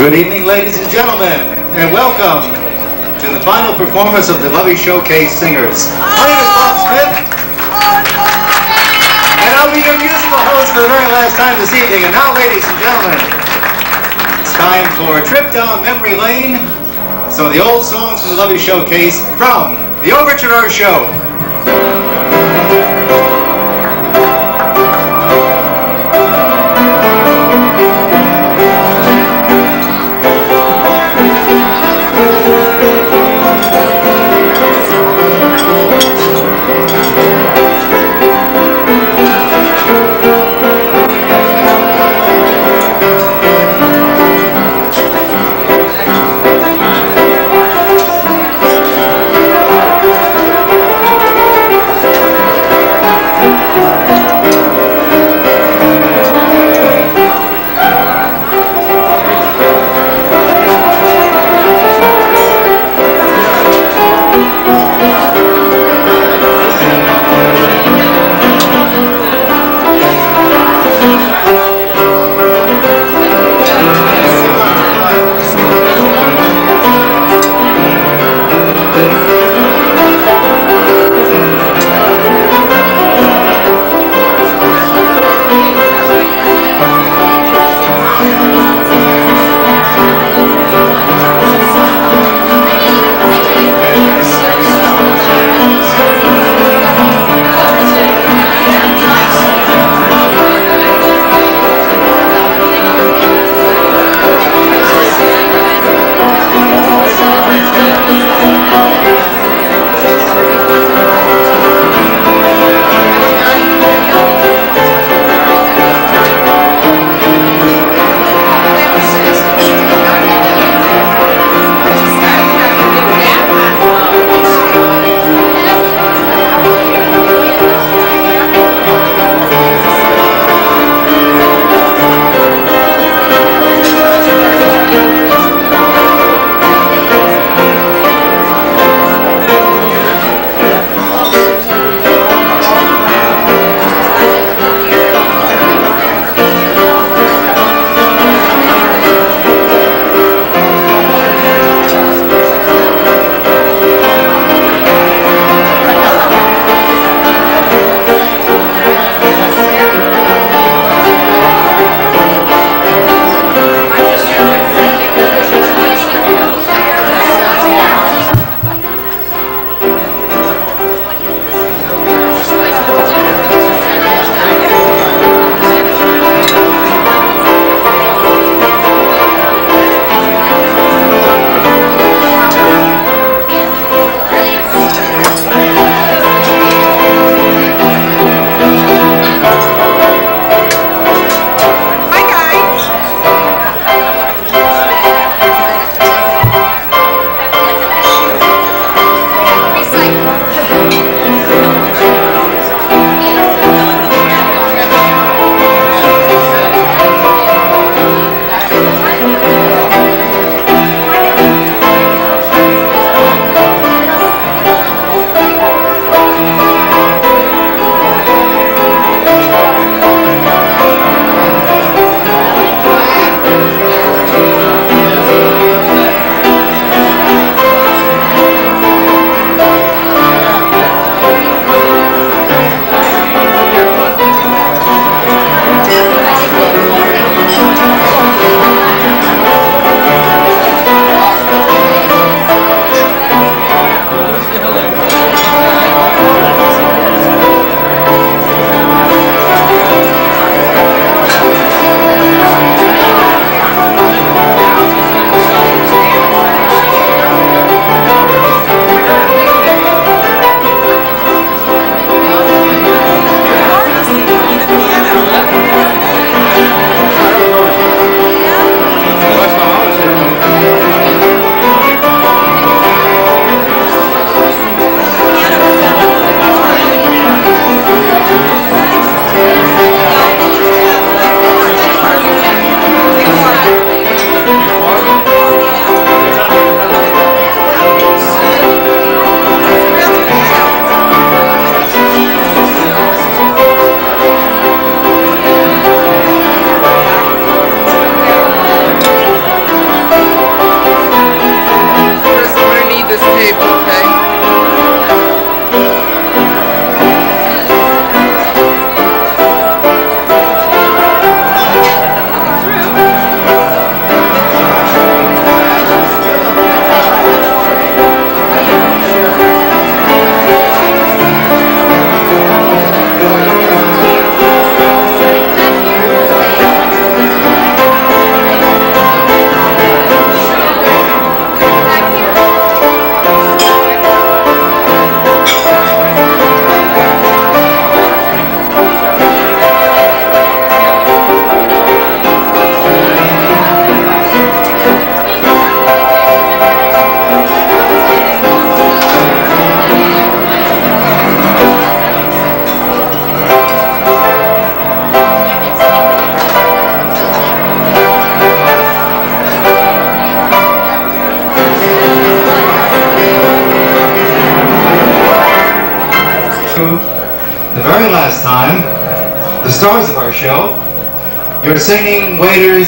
Good evening, ladies and gentlemen, and welcome to the final performance of the Lovey Showcase Singers. Oh, My name is Bob oh, Smith, oh, and I'll be your musical host for the very last time this evening. And now, ladies and gentlemen, it's time for a trip down memory lane. Some of the old songs from the Lovey Showcase from the Overture Show.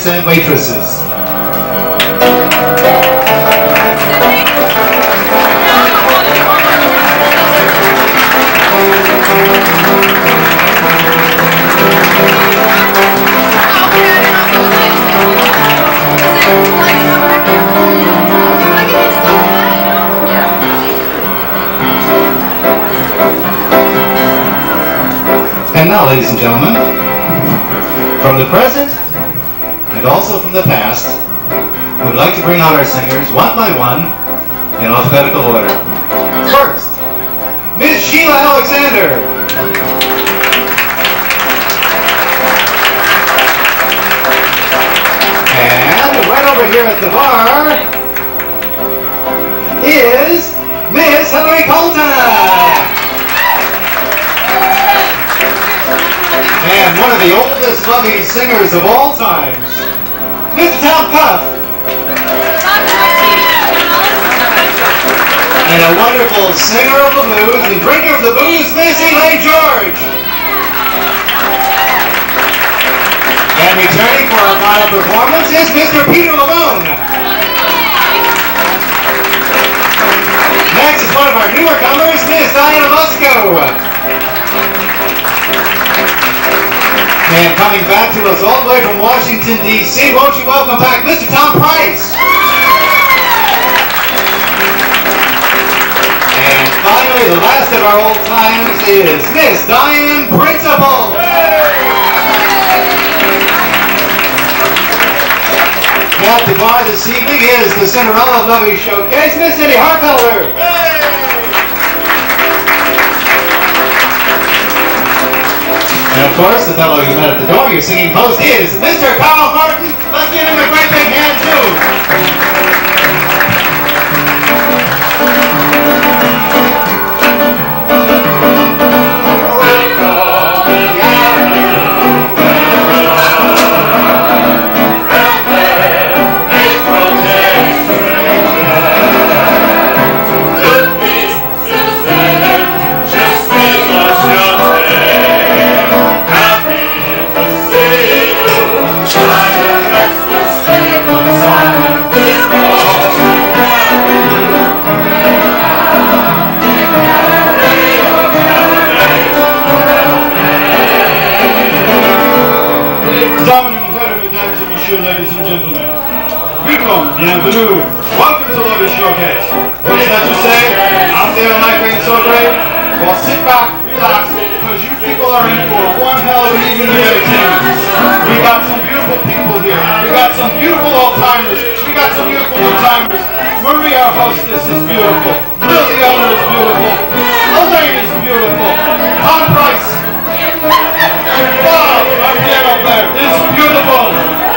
Waiters and waitresses. And now, ladies and gentlemen, from the present and also from the past, we'd like to bring out our singers one by one in alphabetical order. First, Miss Sheila Alexander. And right over here at the bar is Miss Hillary Colton. And one of the oldest loving singers of all times, Mr. Tom Cuff. And a wonderful singer of the blues and drinker of the booze, Miss Elaine George. And returning for our final performance is Mr. Peter Lamone. Next is one of our newer comers, Miss Diana Musco. And coming back to us all the way from Washington, D.C., won't you welcome back Mr. Tom Price? And finally, the last of our old times is Miss Diane Principal. At the bar this evening is the Cinderella Lovey Showcase, Miss Cindy Harfelder. And of course, the fellow you met at the door, your singing host, is Mr. Carl Martin. Let's give him a great big hand, too. Welcome, bienvenue. Welcome to Lovey Showcase. What's that to say? I'm I being so great. Well, sit back, relax, because you people are in for one hell of an evening of entertainment. We got some beautiful people here. We got some beautiful old timers. We got some beautiful new timers. Marie, our hostess, is beautiful. Bill, the owner, is beautiful. Elaine is beautiful. Tom Price. Wow, our piano player is beautiful.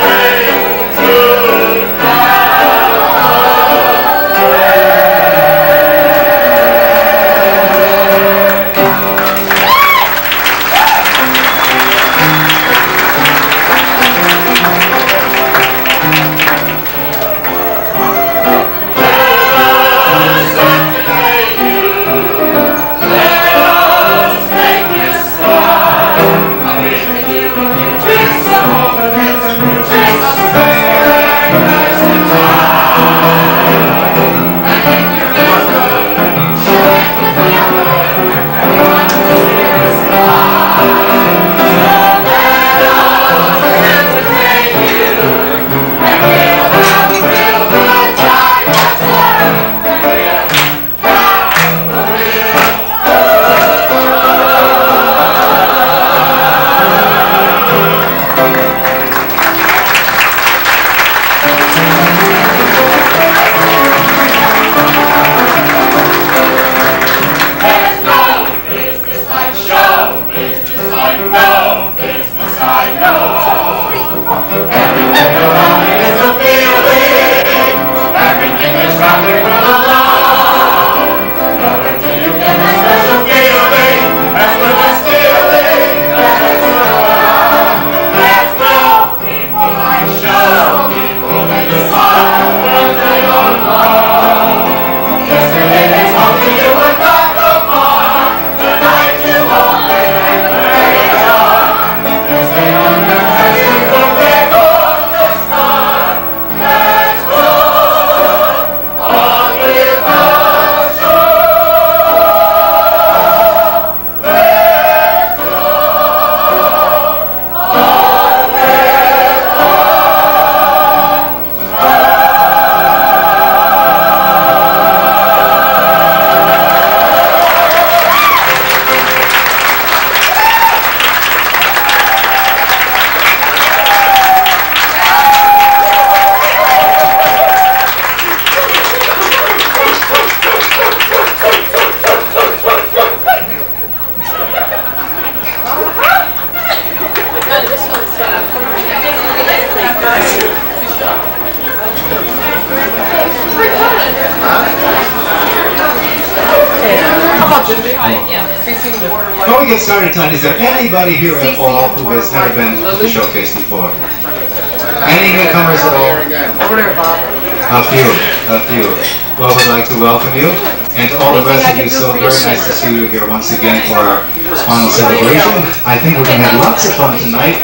Lots of fun tonight.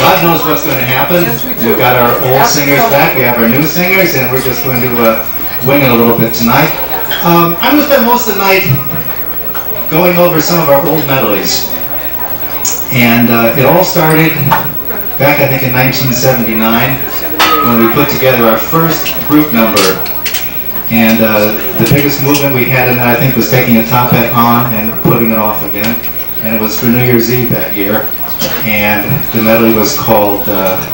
God knows what's going to happen. We've got our old singers back, we have our new singers, and we're just going to uh, wing it a little bit tonight. Um, I'm going to spend most of the night going over some of our old medleys. And uh, it all started back, I think, in 1979 when we put together our first group number. And uh, the biggest movement we had in that, I think, was taking a top hat on and putting it off again. And it was for New Year's Eve that year. And the medley was called uh,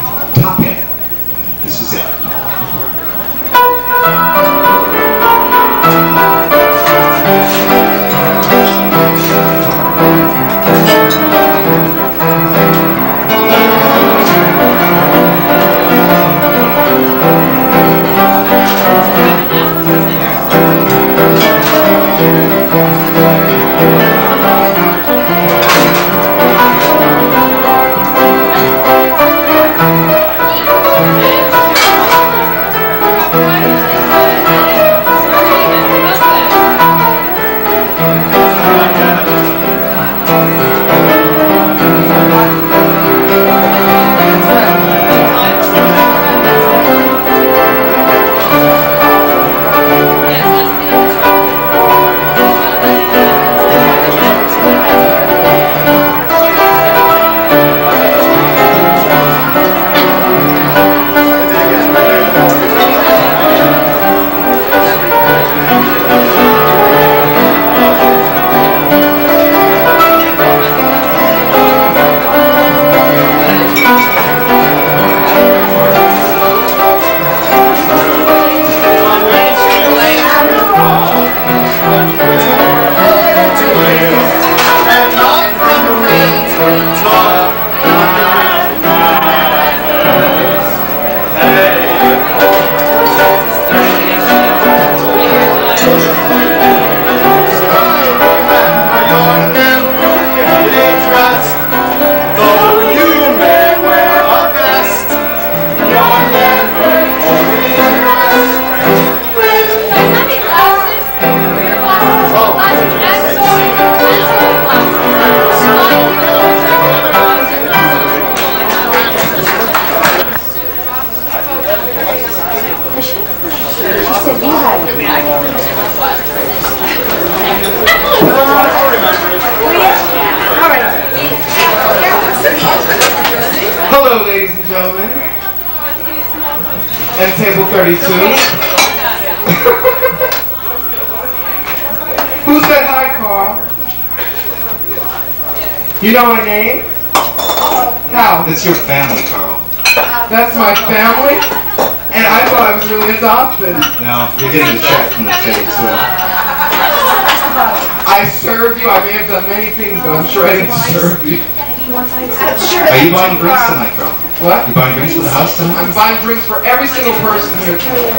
buying drinks for every single person here tonight.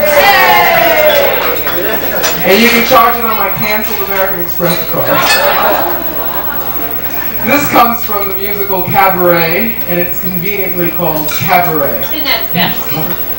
And you can charge it on my canceled American Express card. This comes from the musical Cabaret, and it's conveniently called Cabaret. And that's best.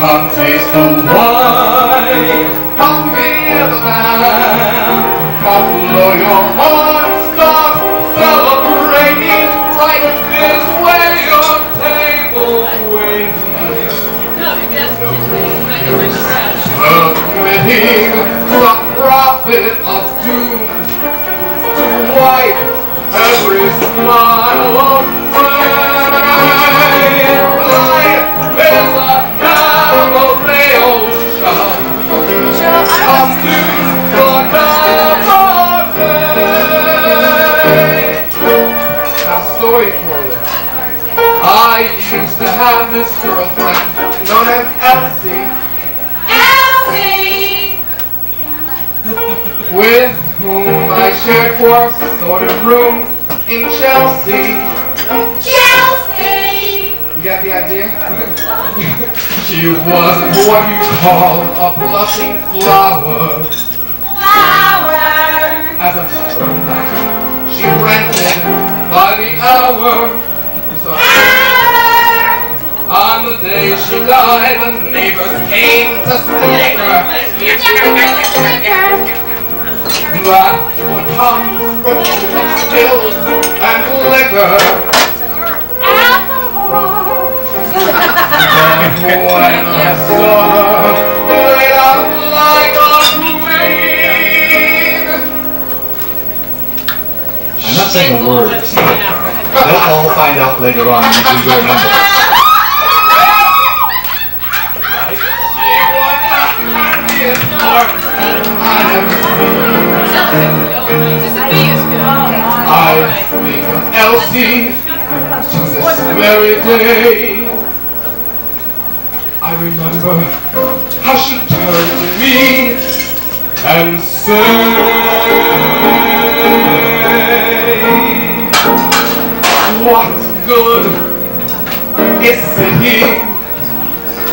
Come taste the wine. Shared four sorted rooms in Chelsea. Chelsea! You got the idea? she was what you call a blushing flower. Flower! As a matter of fact, she rented by the hour. So on the day she died, the neighbors came to stick her. Would come from pills and liquor. When I saw her laid out like a queen, I'm not saying a word. They'll all find out later on she was the happiest heart I ever seen. I think of Elsie to this very day. I remember how she turned to me and said, What good is sitting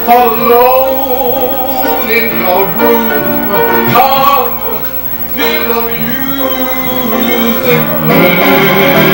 alone in your room? Amén.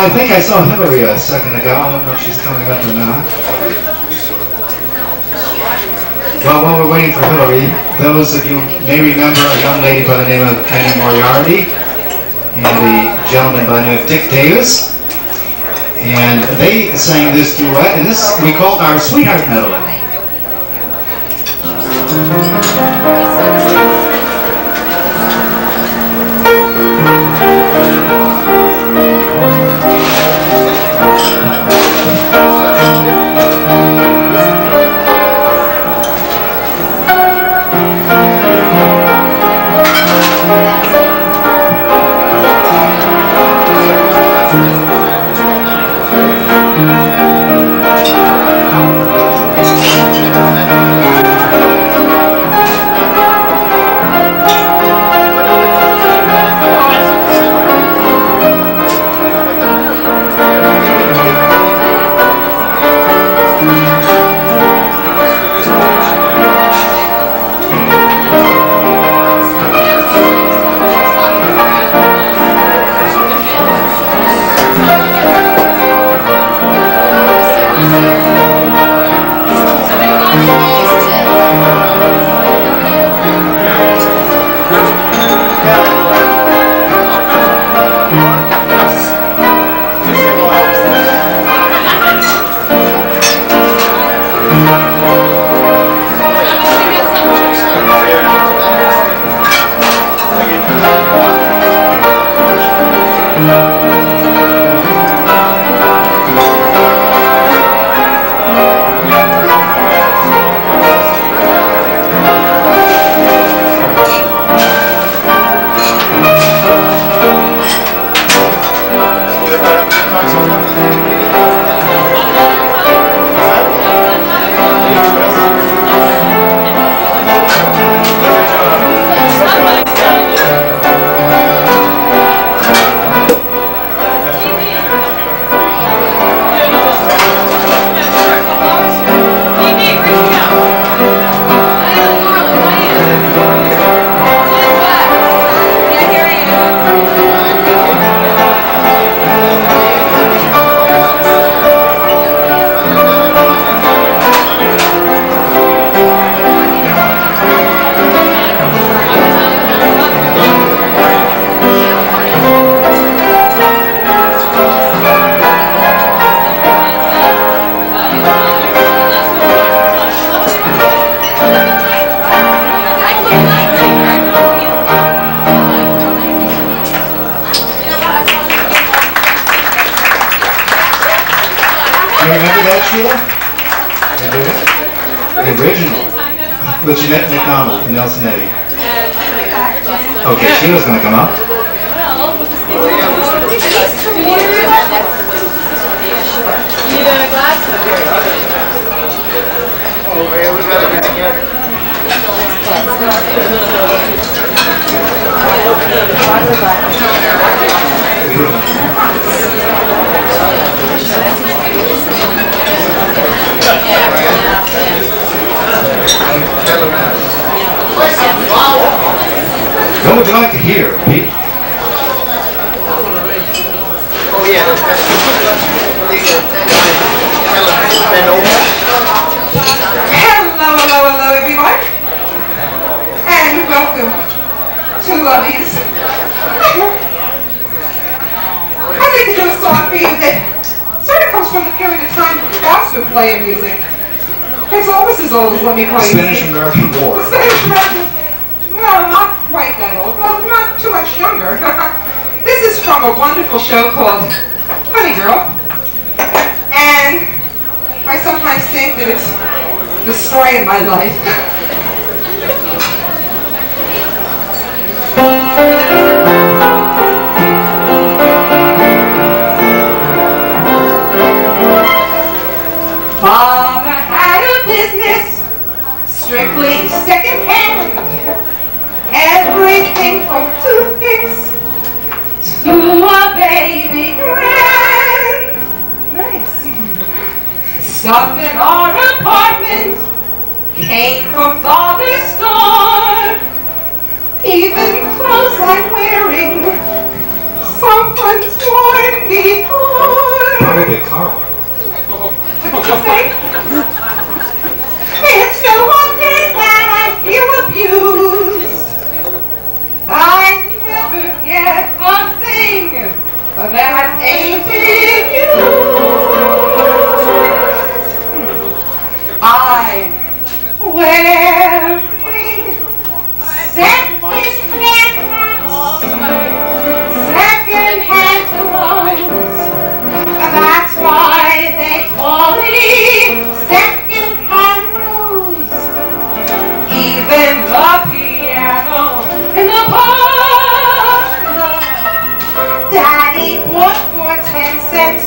I think I saw Hillary a second ago. I don't know if she's coming up or not. Well, while we're waiting for Hillary, those of you may remember a young lady by the name of Annie Moriarty and the gentleman by the name of Dick Davis. And they sang this duet, and this we called our Sweetheart Medley.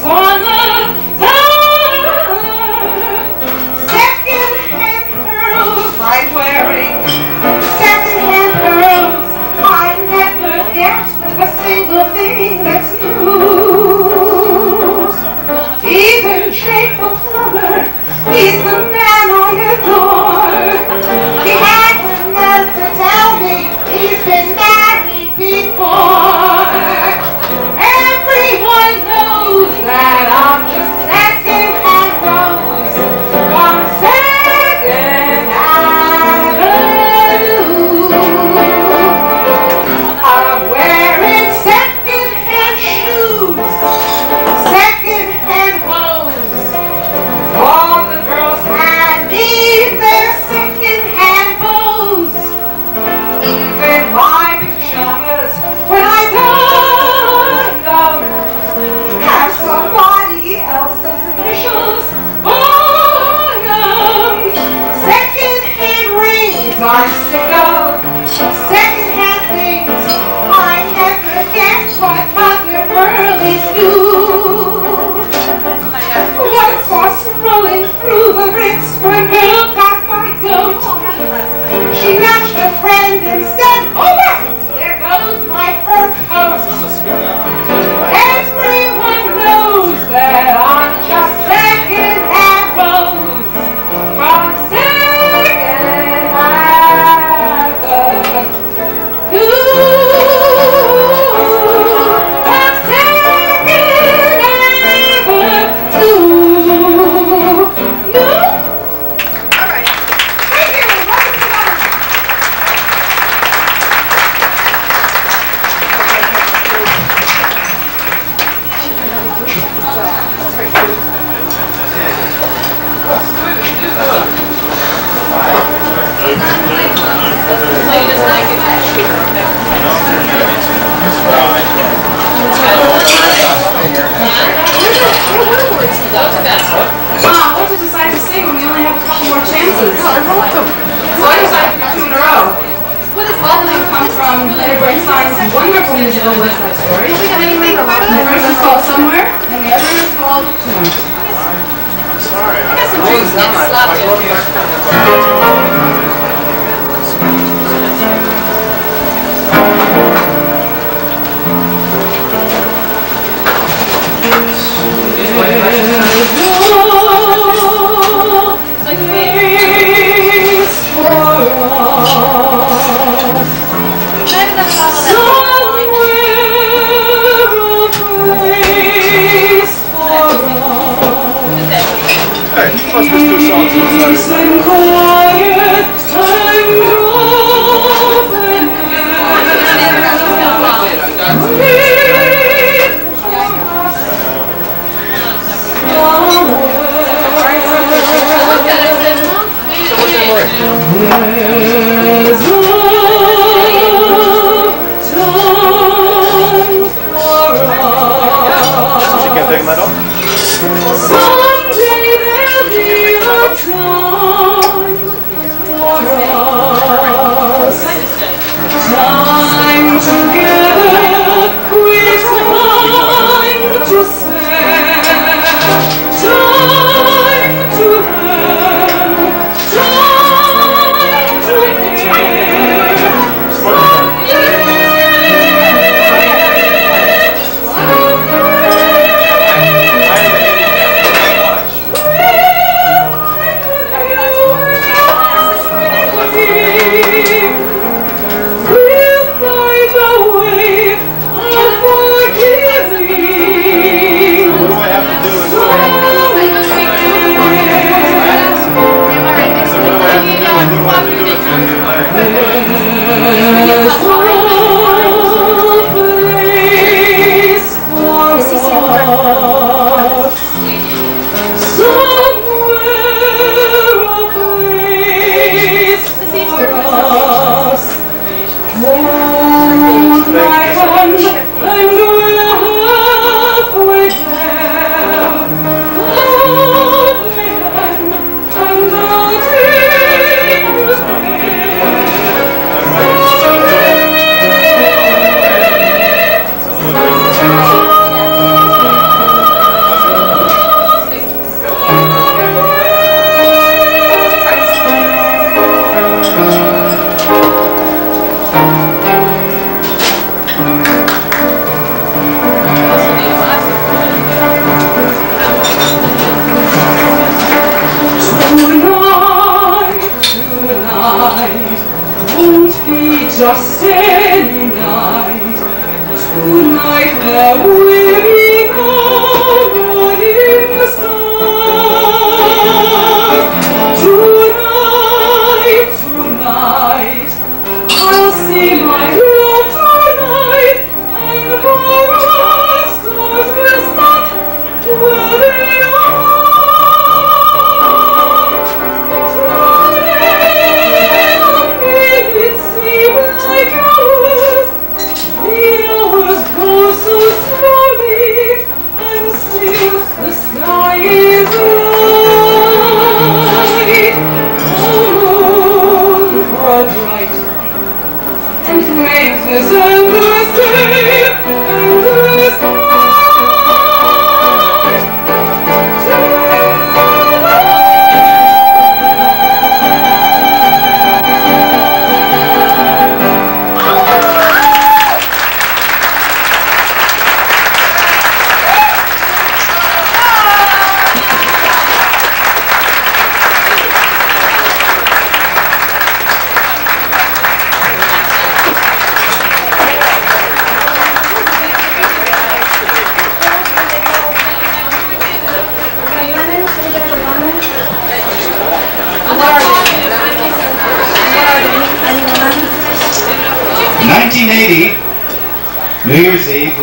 Ten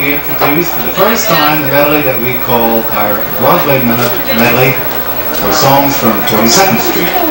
we introduced for the first time the medley that we call our Broadway medley for songs from 42nd Street.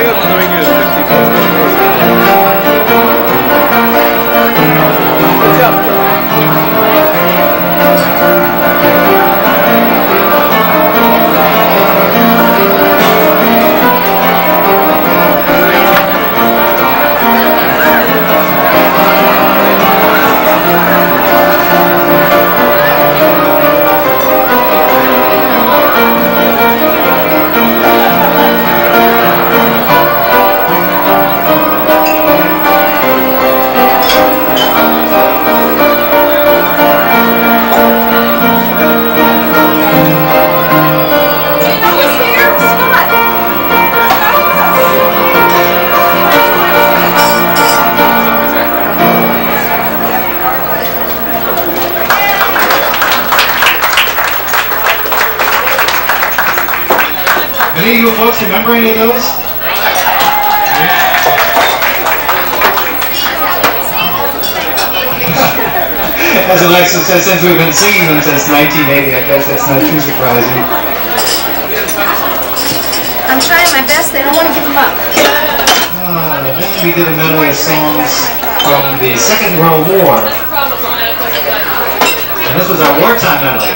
大学の上に As Alexis says, since we've been singing them since 1980, I guess that's not too surprising. I'm trying my best. They don't want to give them up. Uh, then we did a medley of songs from the Second World War. And this was our wartime medley.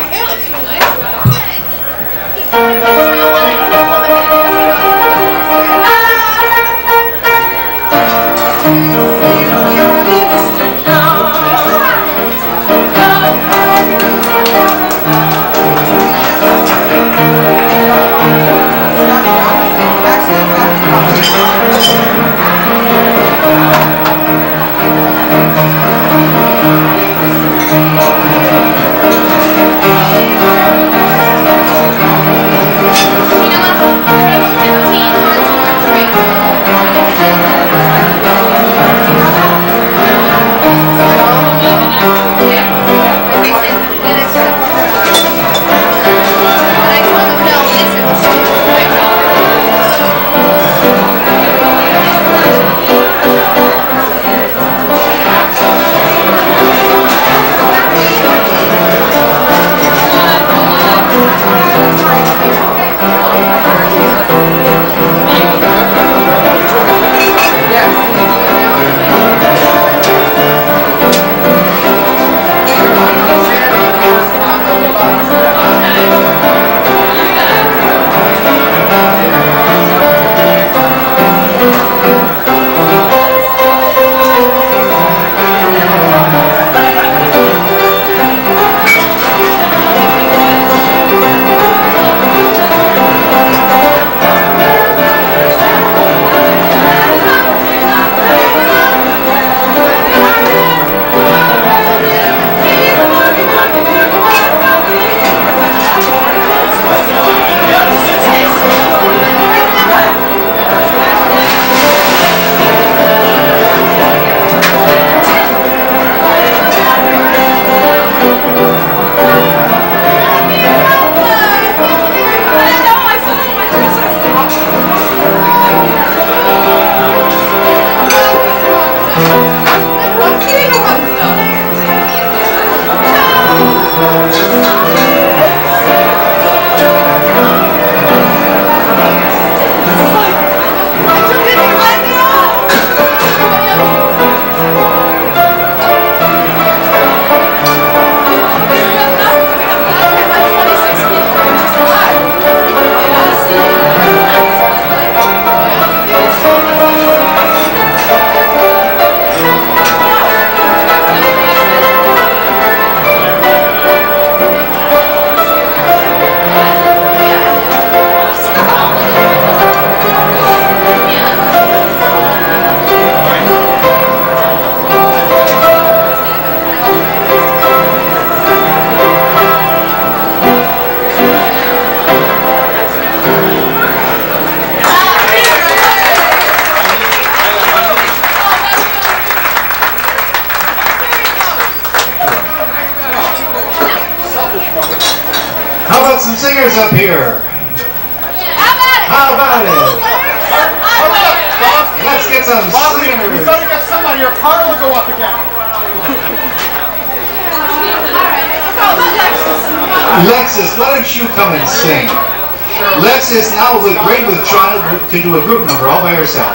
About some singers up here? How about it? Let's get some Bobby, we singers. better get somebody, your car will go up again. Lexus, why don't you come and sing? Lexus now with great with child to do a group number all by herself.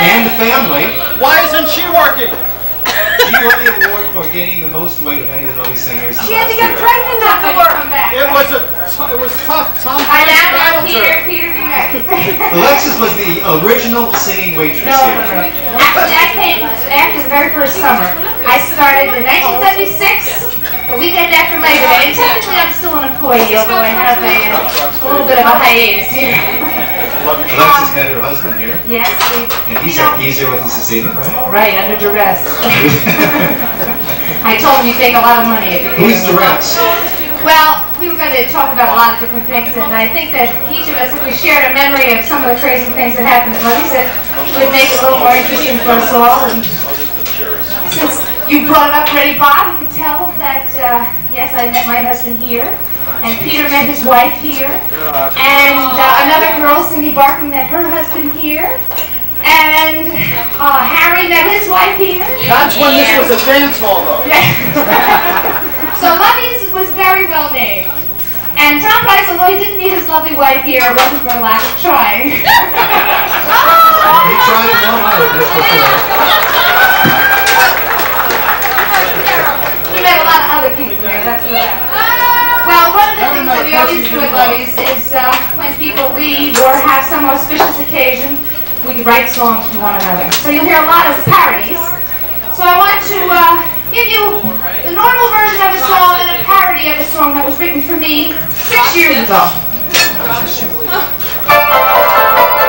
And family. Why isn't she working? She won the award for gaining the most weight of any of the Lovey singers. She had to get pregnant not to work. It was a, it was tough. Tom I Hanks know, Peter, her. Peter, be next. Alexis was the original singing waitress No, no, here. no. Actually, I came after the very first summer. I started in 1976, the weekend after Labor Day. And technically, I'm still an employee, although I have a, uh, a little bit of a hiatus here. Alexis met her husband here, Yes, we, and he's he's here with us this evening, right? right, under duress. I told him you'd take a lot of money if you Who's the rest? Well, we were going to talk about a lot of different things, and I think that each of us, if we shared a memory of some of the crazy things that happened at Muddy's, that would make it a little more interesting for us all. And since you brought it up already, Bob, you could tell that, uh, yes, I met my husband here, and Peter met his wife here, and uh, another girl, Cindy Barton, met her husband here, and uh, Harry met his wife here. That's when this was a dance hall, though. so Lovey's was very well named. And Tom Price, although he didn't meet his lovely wife here, it wasn't for a lack of trying. He tried it one hundred this before. He met a lot of other people here, that's what Well, one of the things that we always do at Lovey's is uh, when people leave or have some auspicious occasion, we write songs for one another. So you'll hear a lot of parodies. So I want to uh, give you the normal version of a song and a parody of a song that was written for me six years ago.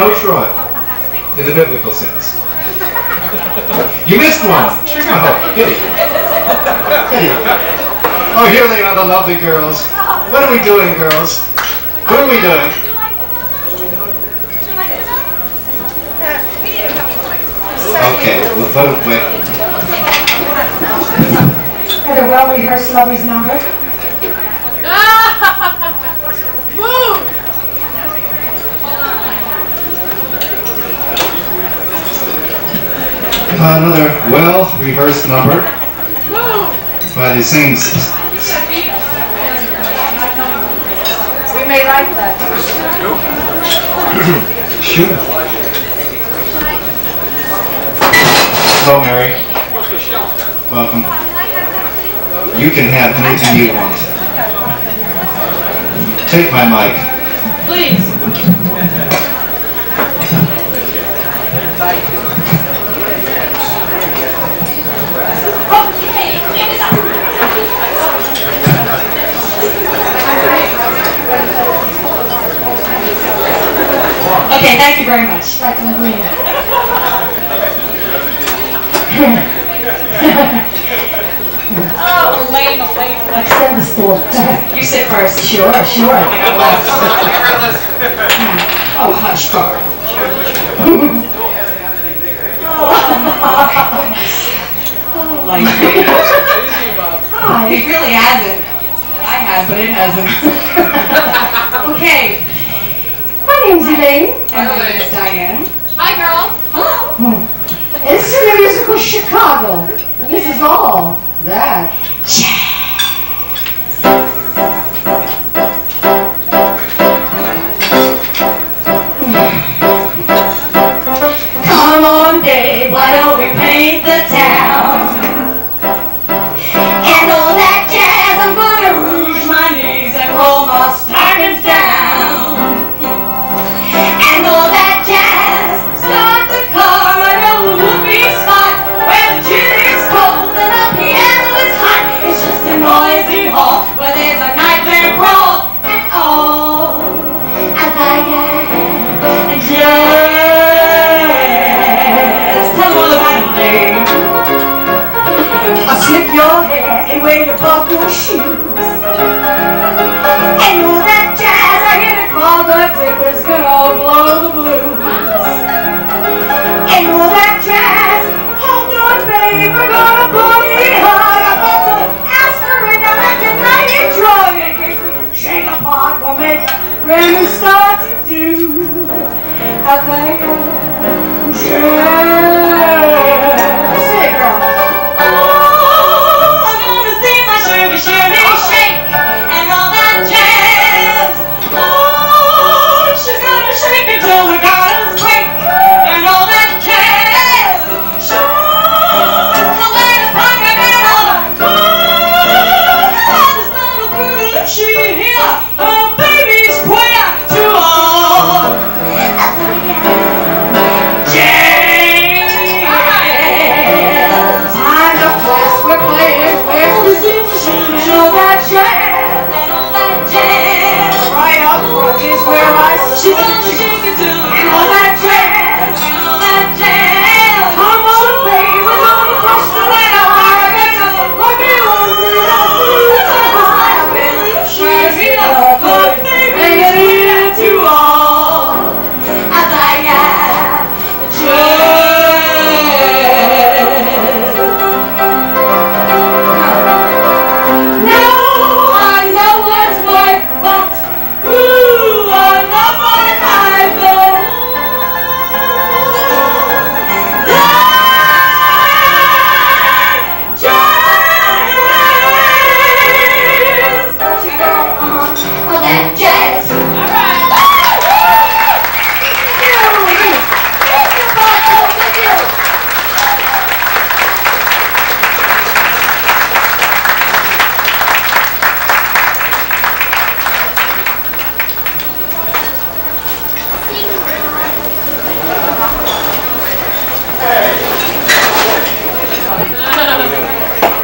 You didn't know Troy in the biblical sense. You missed one. Oh, pity. Pity. Oh, here they are, the lovely girls. What are we doing, girls? What are we doing? Okay, we'll vote, wait. Had a well-rehearsed Lovey's number. Another well-rehearsed number the singing. We may like that. Sure. Hello, Mary. Welcome. You can have anything you want. Take my mic. Please. thank you very much. Oh, Elaine, Elaine, Elaine. You sit first. Sure, sure. oh, oh hush, darling. oh, like, Hi. It really hasn't. I have, but it hasn't. okay. My name's Elaine. And my name is Diane. Hi, girl. Hello. This is the musical Chicago. This is all that. Come on, babe, why don't we paint the town?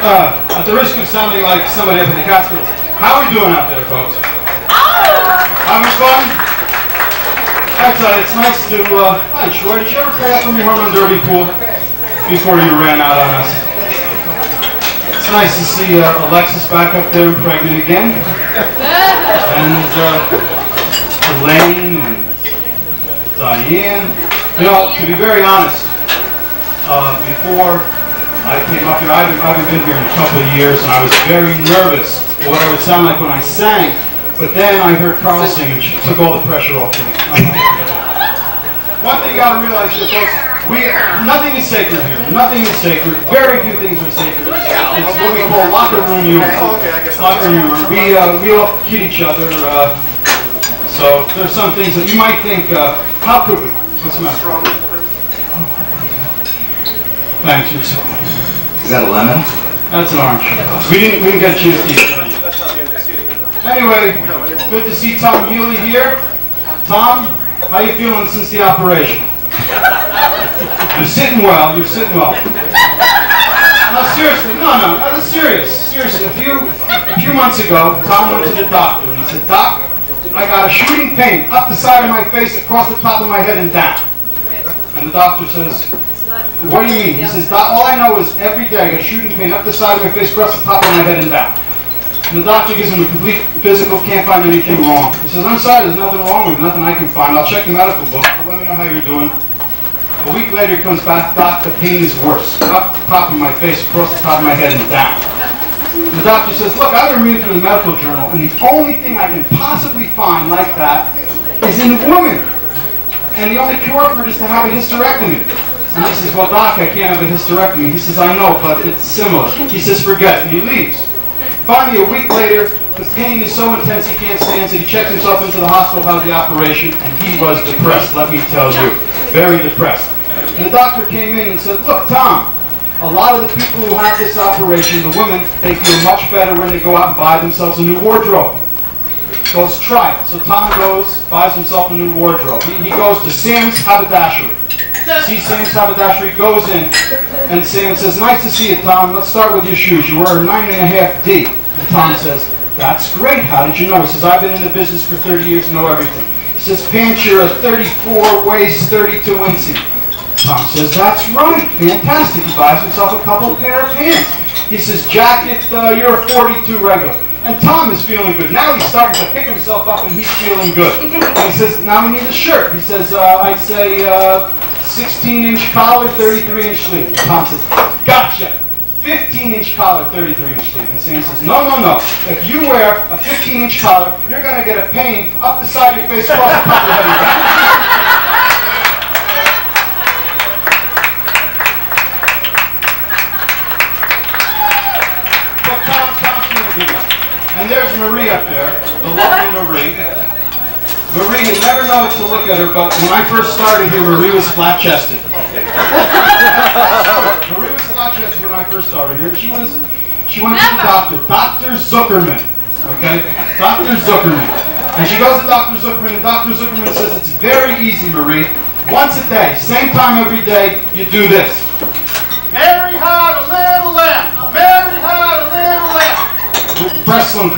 Uh, at the risk of sounding like somebody up in the Catskills, how are we doing out there, folks? Having fun? Tell you, it's nice to, uh, hi Troy, did you ever cry up your home run derby pool before you ran out on us? It's nice to see uh, Alexis back up there pregnant again. And uh, Elaine and Diane. You know, to be very honest, uh, before I came up here, I haven't, I haven't been here in a couple of years, and I was very nervous what I would sound like when I sang. But then I heard Carl sing, and she took all the pressure off me. One thing you gotta realize here, folks, we, nothing is sacred here. Nothing is sacred. Very few things are sacred. It's what we call locker room humor. Locker room humor. We, uh, we all kid each other. Uh, so there's some things that you might think, uh, how could we? What's the matter? Thanks, you're so. Is that a lemon? That's an orange. We didn't, we didn't get a chance to eat. Anyway, good to see Tom Healy here. Tom, how you feeling since the operation? You're sitting well, you're sitting well. No, seriously, no, no, no, serious. Seriously, a few, a few months ago, Tom went to the doctor and he said, Doc, I got a shooting pain up the side of my face, across the top of my head and down. And the doctor says, What do you mean? He says, "Doc, all I know is every day I shooting pain up the side of my face, across the top of my head and back. And the doctor gives him a complete physical, can't find anything wrong. He says, I'm sorry, there's nothing wrong with it, nothing I can find. I'll check the medical book, but let me know how you're doing. A week later, he comes back, Doc, the pain is worse. Up the top of my face, across the top of my head, and down. The doctor says, look, I've been reading through the medical journal, and the only thing I can possibly find like that is in women. And the only cure for it is to have a hysterectomy. And he says, well, doc, I can't have a hysterectomy. He says, I know, but it's similar. He says, forget, and he leaves. Finally, a week later, the pain is so intense he can't stand it. He checks himself into the hospital, has the operation, and he was depressed, let me tell you. Very depressed. And the doctor came in and said, look, Tom, a lot of the people who have this operation, the women, they feel much better when they go out and buy themselves a new wardrobe. Goes try it. So Tom goes, buys himself a new wardrobe. He, he goes to Sam's Haberdashery. See Sam's Haberdashery, goes in, and Sam says, nice to see you, Tom. Let's start with your shoes. You wear a nine and a half D. And Tom says, that's great. How did you know? He says, I've been in the business for 30 years, know everything. He says, pants, you're a 34, waist 32 inching. Tom says, that's right, fantastic. He buys himself a couple pair of pants. He says, jacket, uh, you're a 42 regular. And Tom is feeling good. Now he's starting to pick himself up and he's feeling good. And he says, now we need a shirt. He says, uh, I'd say uh, 16 inch collar, 33 inch sleeve. Tom says, gotcha. 15 inch collar, 33 inch sleeve. And Sam says, no, no, no. If you wear a 15 inch collar, you're going to get a pain up the side of your face, across the top of your head And there's Marie up there, the lovely Marie. Marie, you never know it to look at her, but when I first started here, Marie was flat-chested. Marie was flat-chested when I first started here. She was, she went to the doctor, Dr. Zuckerman, okay? Dr. Zuckerman. And she goes to Dr. Zuckerman, and Dr. Zuckerman says, it's very easy, Marie. Once a day, same time every day, you do this. Mary had a little lamb. Mary had a little Wrestling.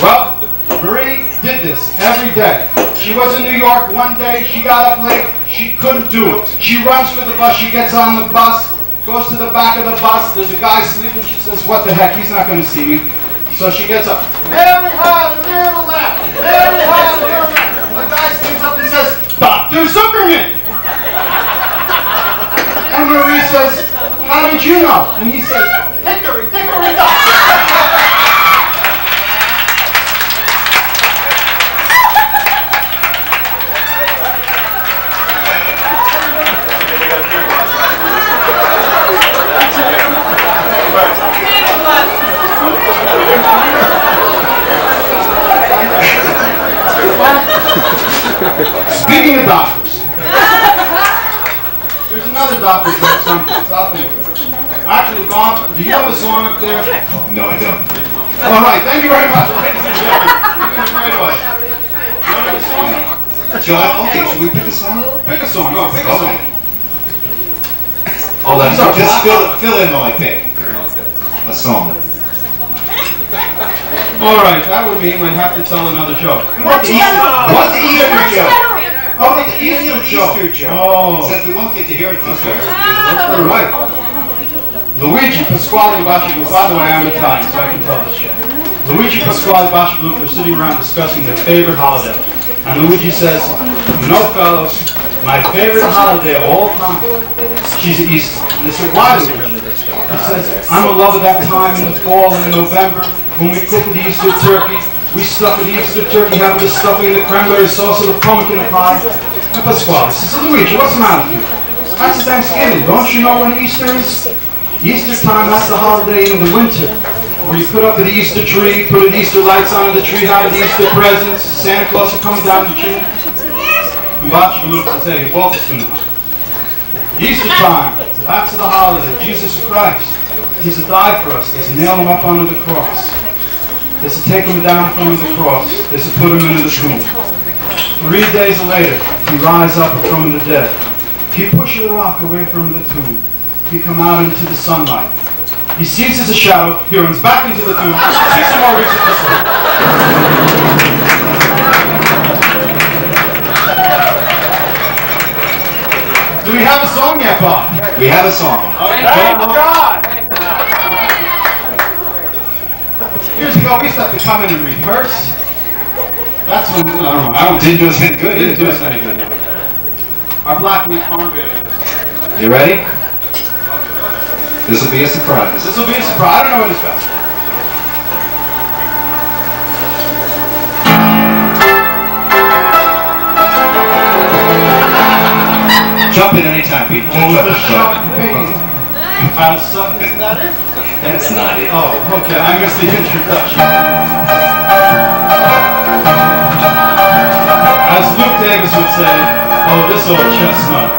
Well, Marie did this every day. She was in New York one day. She got up late. She couldn't do it. She runs for the bus. She gets on the bus, goes to the back of the bus. There's a guy sleeping. She says, what the heck? He's not going to see me. So she gets up. Mary had a little lamb. Mary had a little lamb. The guy stands up and says, Dr. Zuckerman. And Marie says, how did you know? And he says, hickory, dickory, dock. Speaking of doctors, there's another doctor someplace out there. Actually, Bob, do you have a song up there? No, I don't. All right, thank you very much, ladies and gentlemen. You're doing right away. You want to have a song? John, okay, should we pick a song? Pick a song, go, pick a song. Hold on, so just fill, fill in while I pick a song. All right, that would mean I'd have to tell another joke. What's the Easter, what's the Easter joke? Oh, the Easter joke. Easter joke. Oh. Since we won't get to hear it this year. All right. Luigi Pasquale and Bacigalupo. By the way, I'm Italian, so I can tell this shit. Luigi Pasquale and Bacigalupo are sitting around discussing their favorite holiday. And Luigi says, you know, fellows, my favorite holiday of all time, she's Easter. And they say, why, Luigi? He says, I'm a lover that time in the fall and in November when we cook the Easter turkey. We stuff the Easter turkey, have the stuffing, the cranberry sauce, and the pumpkin pie. And Pasquale says, Luigi, what's the matter with you? That's Thanksgiving. Don't you know when Easter is? Easter time, that's the holiday in the winter. Where you put up the Easter tree, put the Easter lights on the tree, have the Easter presents, Santa Claus will come down the chimney. And Bacigalupo says, hey, too much. Easter time, that's the holiday. Jesus Christ. He's to die for us. He's to nail him up onto the cross. He's to take him down from the cross. He's to put him into the tomb. Three days later, he rise up from the dead. He pushes the rock away from the tomb. He come out into the sunlight. He sees as a shadow. He runs back into the tomb. Six more weeks Do we we have a song yet, Bob? We have a song. Thank God. Years ago, we used to have to come in and rehearse. That's when, I don't know, I don't, Didn't do us any good, didn't do it? us any good. Our black meat armband. You ready? This will be a surprise. This will be a surprise. I don't know what it's about. Jump in anytime, Pete. Oh, Jump the in. shot baby. Uh, so, is that it? That's not it. Oh, okay. I missed the introduction. As Luke Davis would say, oh, this old chestnut.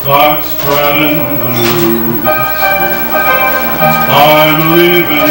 Start spreading the news. I'm leaving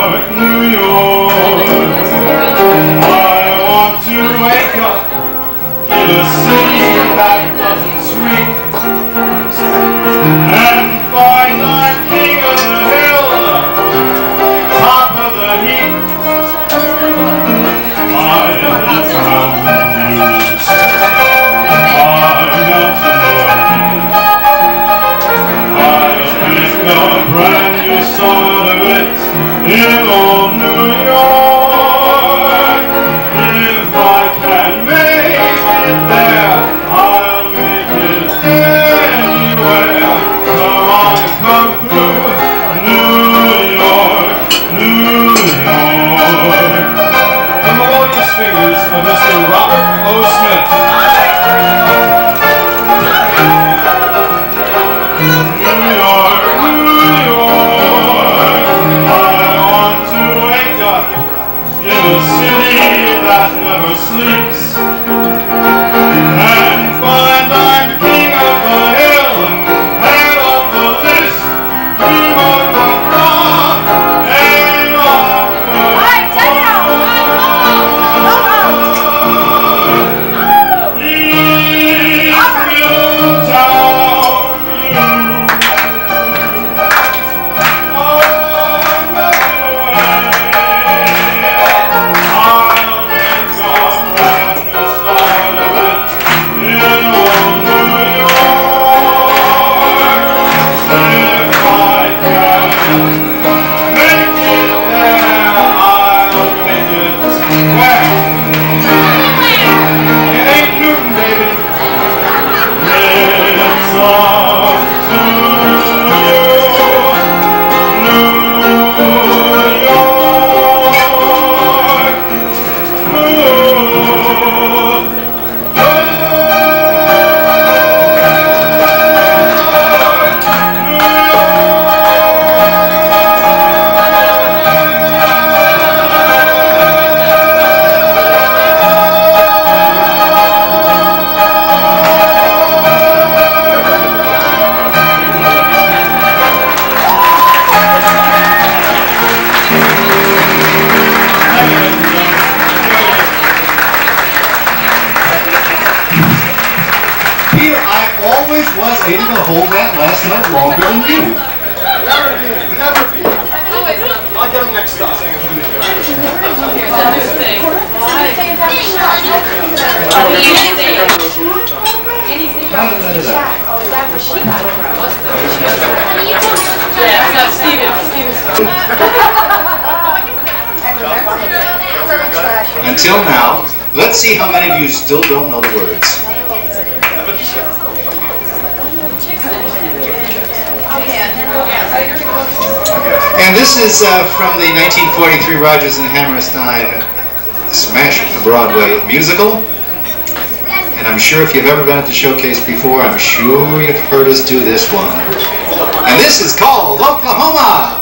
see how many of you still don't know the words. And this is uh, from the 1943 Rodgers and Hammerstein smash Broadway musical. And I'm sure if you've ever been at the showcase before, I'm sure you've heard us do this one. And this is called Oklahoma.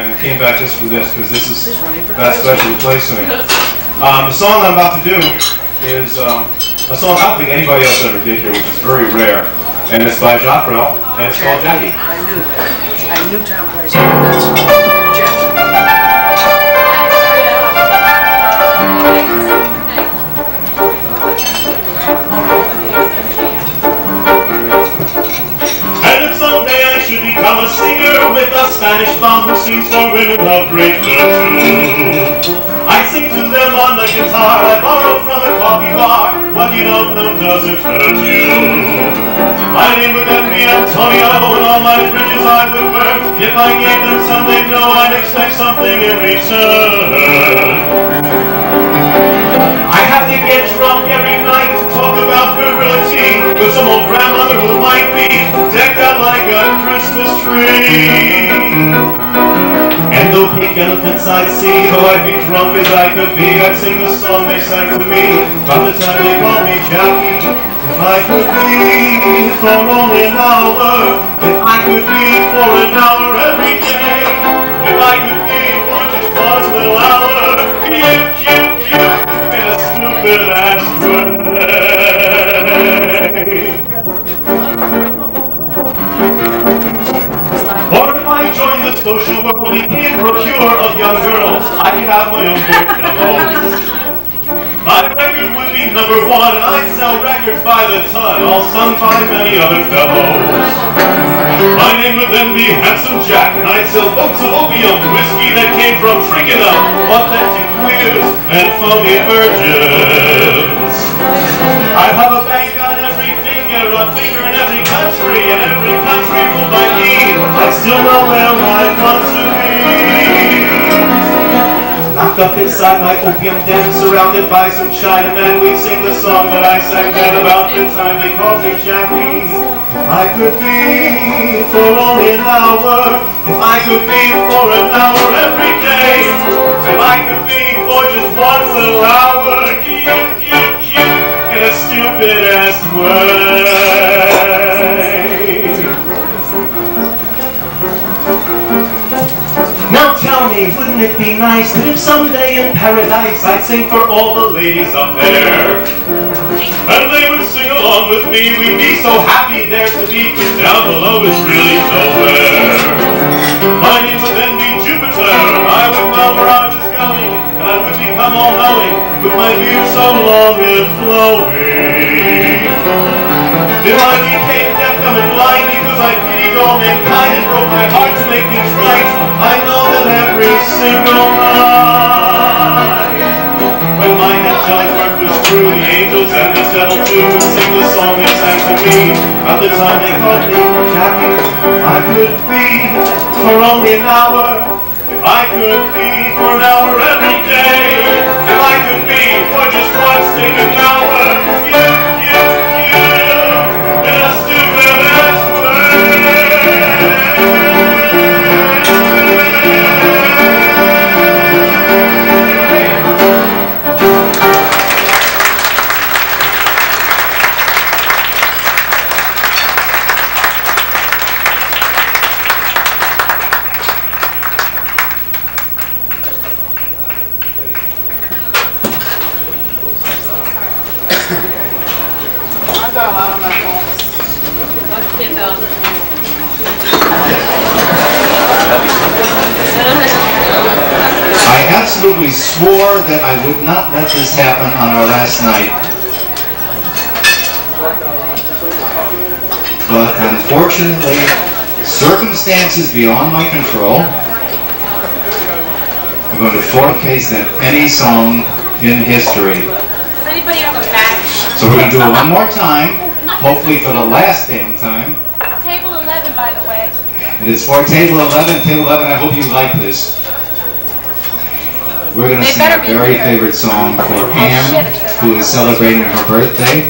And came back just for this, because this is that special place to me. Um, the song I'm about to do is um, a song I don't think anybody else ever did here, which is very rare. And it's by Jacques Brel, and it's called Jackie. I knew, I knew Tom Price. Spanish mom who sings for women of great virtue, I sing to them on the guitar I borrowed from a coffee bar. What you don't know doesn't hurt you. My name would then be Antonio, and all my bridges I would burn. If I gave them something, no, I'd expect something in return. I have to get drunk every night to talk about virility with some old grandmother who might be decked out like a Christmas tree. And though pink elephants I'd see, though I'd be drunk as I could be, I'd sing the song they sang to me from the time they called me Jackie. If I could be for only an hour, if I could be for an hour every day, if I could be for just one little hour, cute, cute, social world, became procure of young girls, I could have my own big fellows. My record number one, I'd sell records by the ton, all sung by many other fellows. My name would then be Handsome Jack, and I'd sell boats of opium, whiskey that came from up authentic queers and phony virgins. I'd have a bank on every finger, a finger in every country, and every country ruled by me. I'd still know where I want to be. Up inside my opium den, surrounded by some Chinamen, we'd sing the song that I sang then about the time they called me Jackie. I could be for only an hour, if I could be for an hour every day, if I could be for just one little hour, in a stupid ass way. Tell me, wouldn't it be nice that if someday in paradise I'd sing for all the ladies up there? And they would sing along with me, we'd be so happy there to be, down below is really nowhere. My name would then be Jupiter, and I would know where I was going, and I would become all-knowing, with my beard so long and flowing. If I became deaf, dumb, and blind because I all mankind and broke my heart to make I know that every single night, when my angelic heart was true, the angels and the devil too would sing the song they sang to me. At the time they called me Jackie, I could be for only an hour. If I could be for an hour every day, if I could be for just one stinking hour, this happen on our last night. But unfortunately, circumstances beyond my control, I'm going to forecast that any song in history. Does anybody have a badge? So we're going to do it one more time, hopefully for the last damn time. Table 11, by the way. It is for table 11. Table 11, I hope you like this. We're going to sing our very favorite song for Pam, who is celebrating her birthday.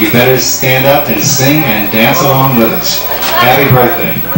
You better stand up and sing and dance along with us. Happy birthday.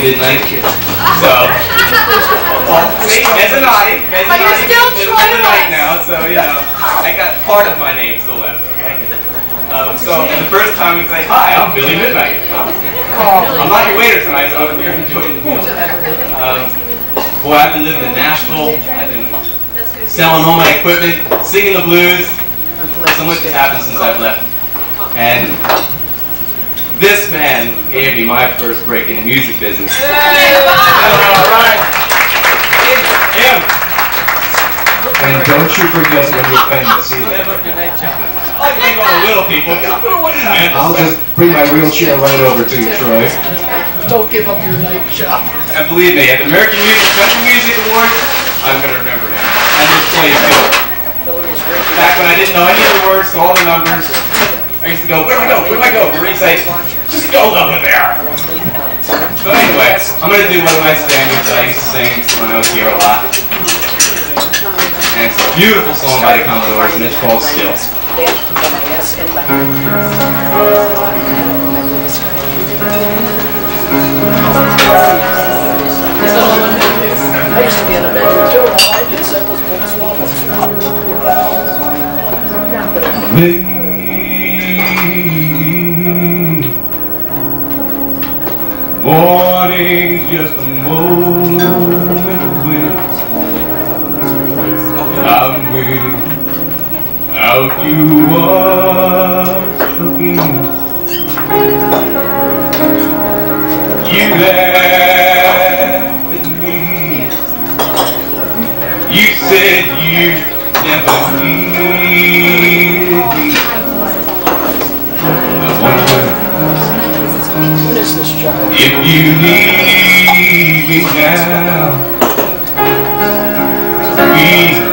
Name of Billy T. Midnight. So, well, Mezzanine, Mezzanine, But you're still Troy West. now, so you know, I got part of my name still left. Okay. Um, so the first time it's like, hi, I'm Billy Midnight. I'm not your waiter tonight, so I'm here enjoying the meal. Um, boy, I've been living in Nashville. I've been selling all my equipment, singing the blues. first break in the music business. All right. And don't you forget when you're famous either. I think all a little people. I'll just bring my wheelchair right over to you, Troy. Don't give up your night job. And believe me, at the American Music Country Music Awards, I'm gonna remember that. And this play good. Back when I didn't know any of the words to all the numbers, I used to go, where do I go? Where do I go? Where do I say? Just go over there! So anyways, I'm gonna do one of my standards that I used to sing when I was here a lot. And it's a beautiful song by the Commodores, and it's called Still. I used to be. I just. Morning's just a moment when I'm without you once again. You laugh at me. You say. If you need me now, be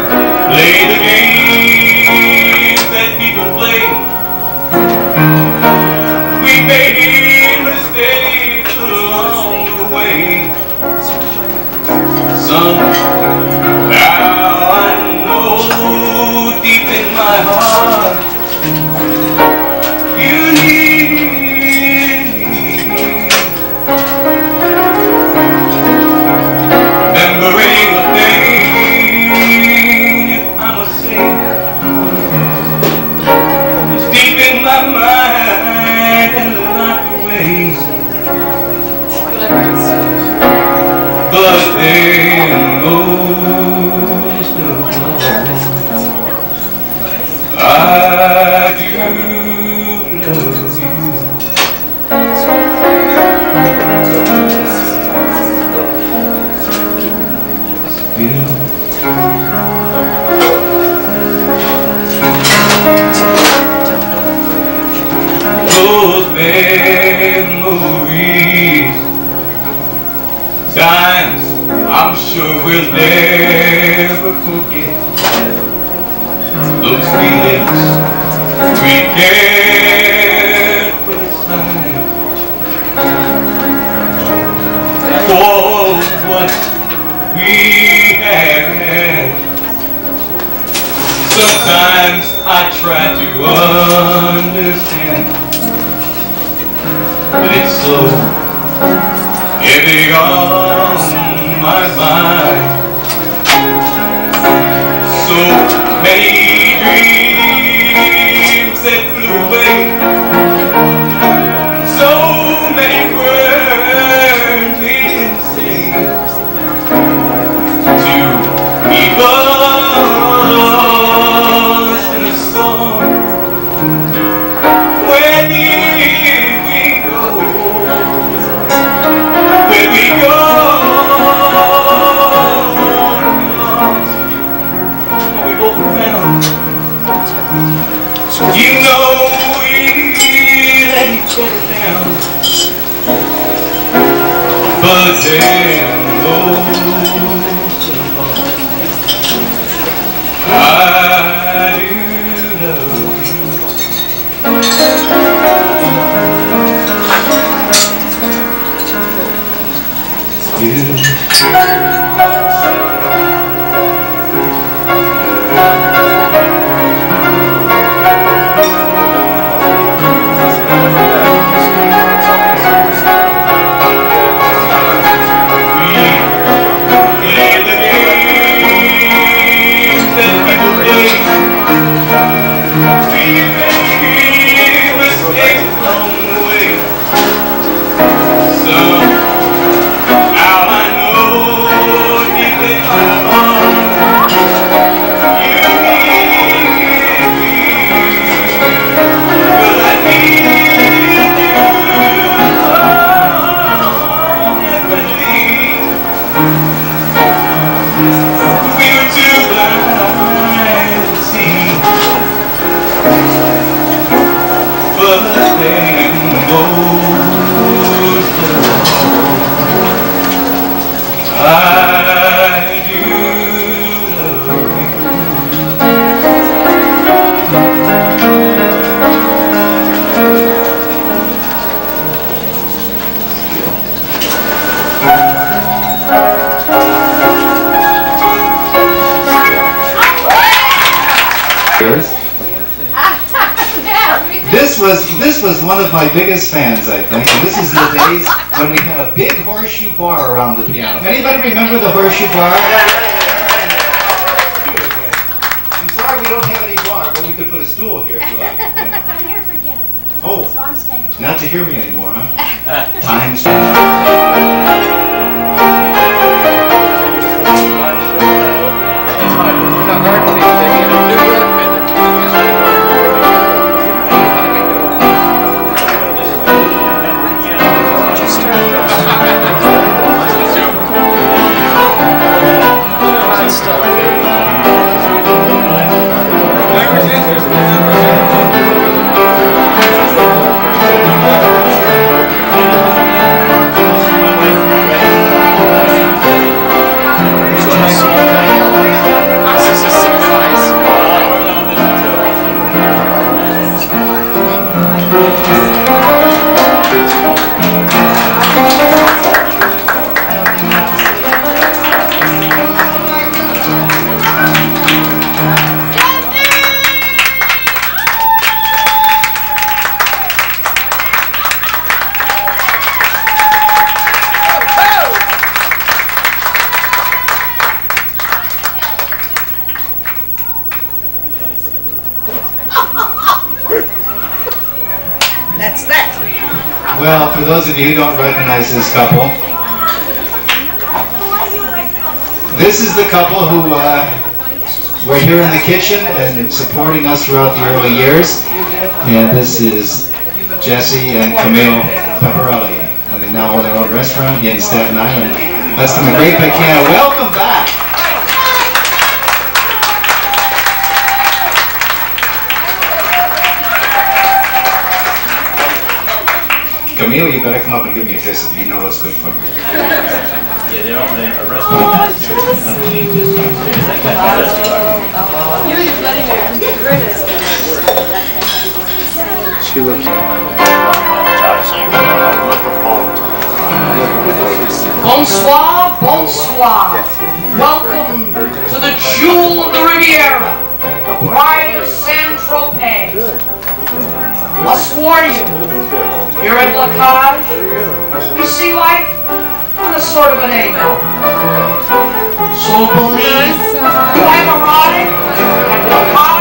biggest fans, Well, for those of you who don't recognize this couple, this is the couple who uh, were here in the kitchen and supporting us throughout the early years. And this is Jesse and Camille Pepperelli. And they now own their own restaurant here in Staten Island. Give a great hand. Welcome back. Camille, you better come up and give me a kiss if you know what's good for me. Yeah, they're opening a restaurant. She looks. Bonsoir, bonsoir. Welcome to the jewel of the Riviera, Pride of Saint-Tropez. Must warn you, here at La Cage, you see life on a sort of an angle. So believe you have arrived at La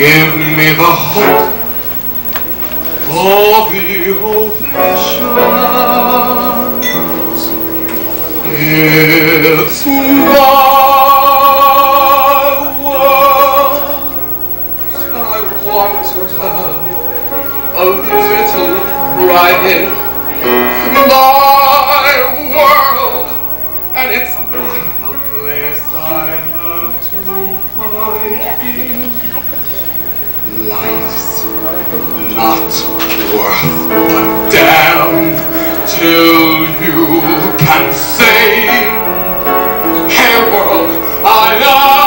Give me the hope of the oceans. If my world, I want to have a little brighter. My world, and it's not worth a damn till you can say, Hey world, I love.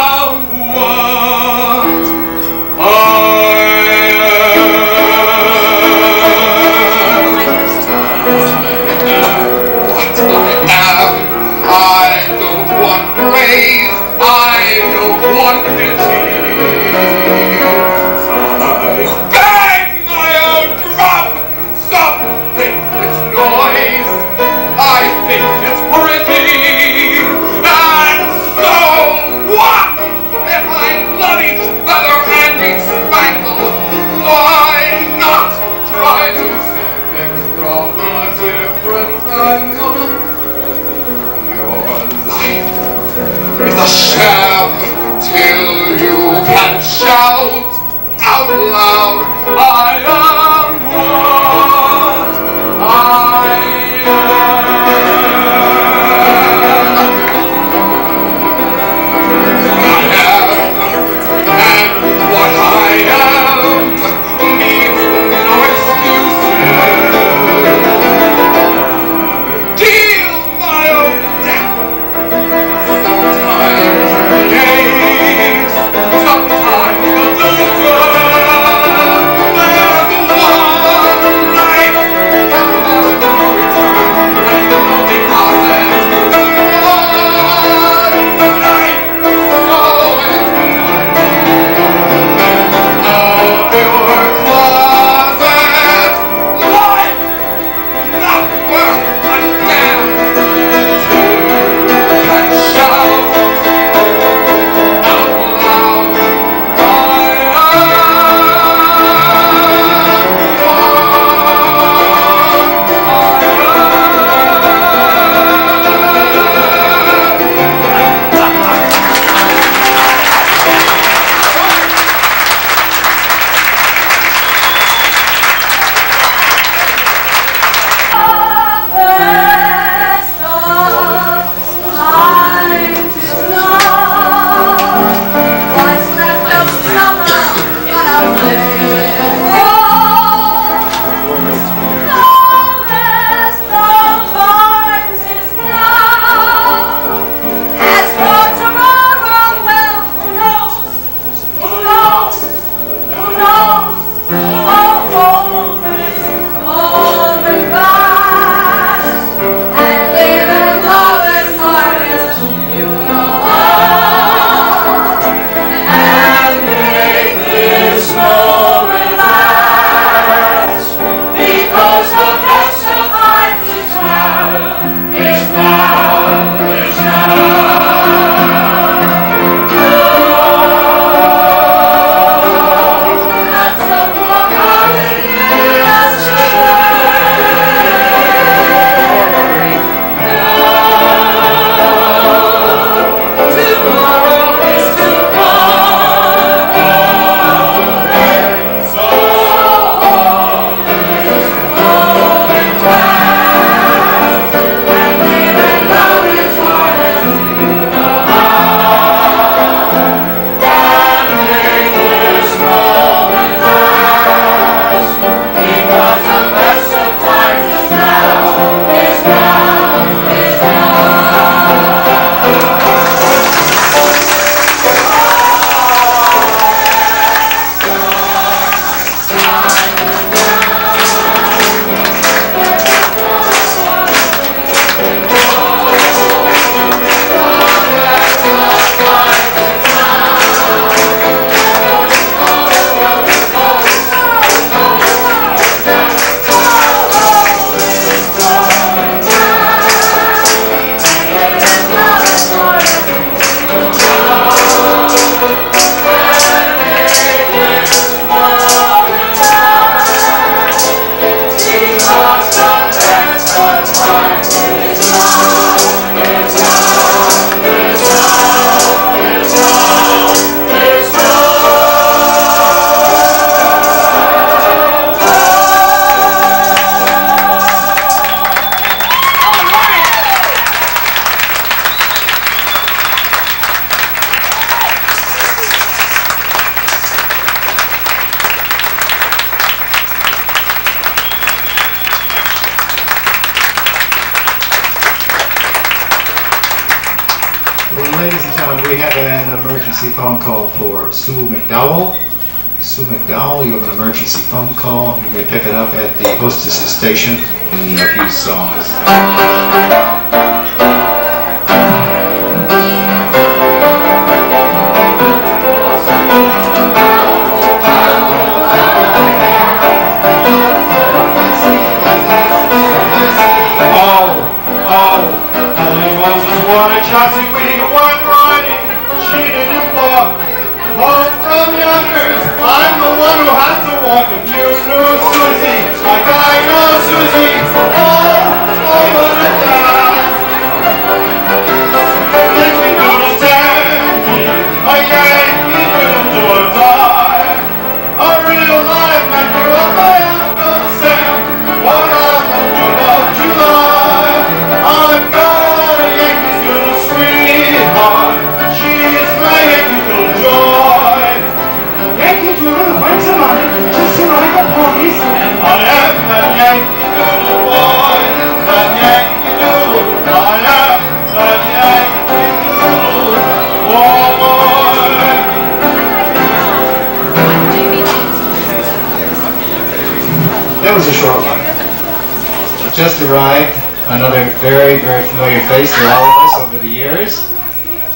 Arrived, another very, very familiar face to all of us over the years.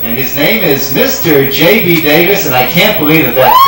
And his name is Mr. J.B. Davis, and I can't believe that that's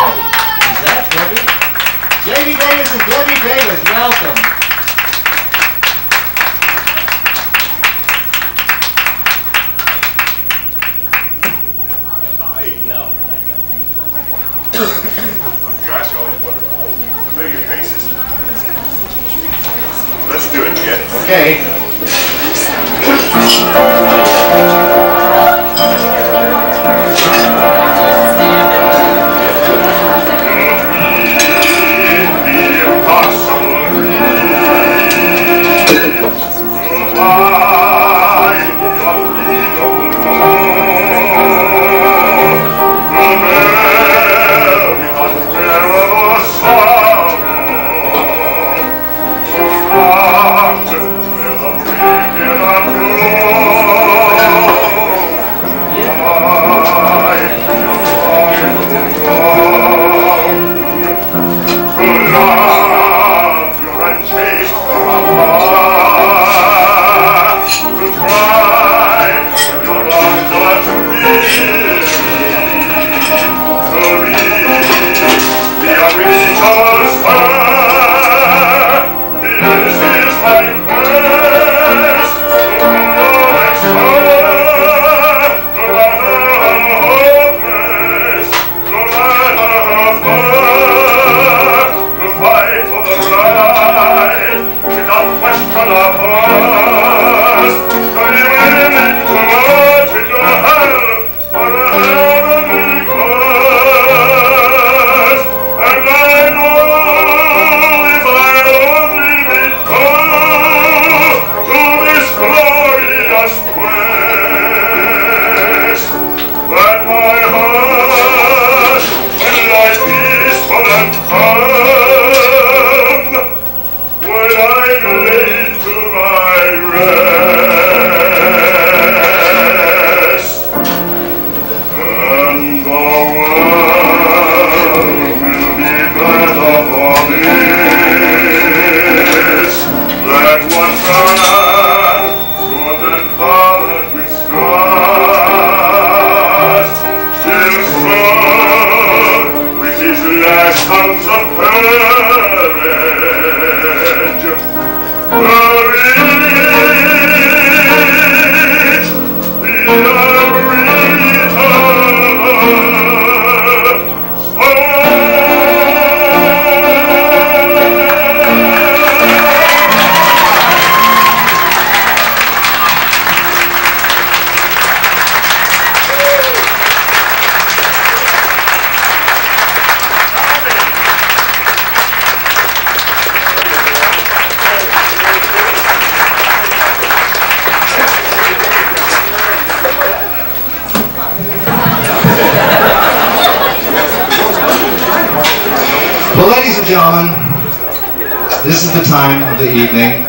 the evening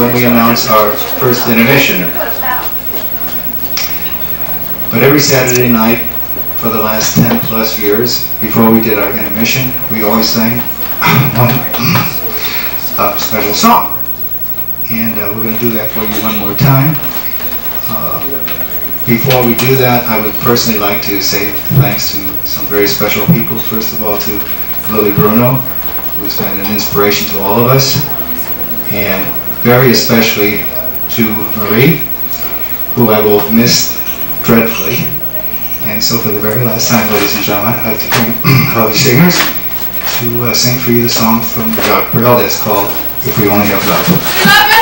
when we announce our first intermission. But every Saturday night for the last 10 plus years, before we did our intermission, we always sang one special song. And uh, we're going to do that for you one more time. Uh, before we do that, I would personally like to say thanks to some very special people. First of all, to Lily Bruno, who's been an inspiration to all of us, and very especially to Marie, who I will miss dreadfully. And so for the very last time, ladies and gentlemen, I'd like to bring Holly Singers to uh, sing for you the song from Jacques Brel that's called If We Only Have Love.